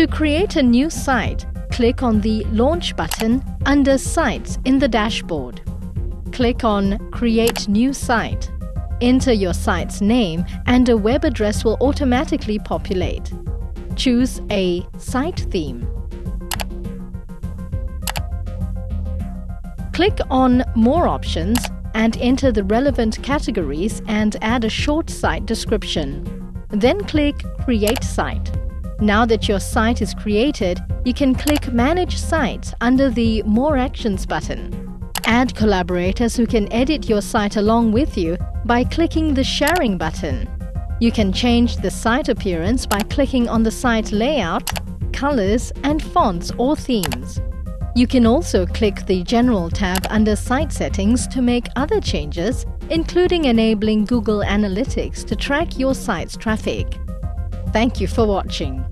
To create a new site, click on the Launch button under Sites in the dashboard. Click on Create New Site. Enter your site's name and a web address will automatically populate. Choose a site theme. Click on More options and enter the relevant categories and add a short site description. Then click Create Site. Now that your site is created, you can click Manage Sites under the More Actions button. Add collaborators who can edit your site along with you by clicking the Sharing button. You can change the site appearance by clicking on the site layout, colors, and fonts or themes. You can also click the General tab under Site Settings to make other changes, including enabling Google Analytics to track your site's traffic. Thank you for watching.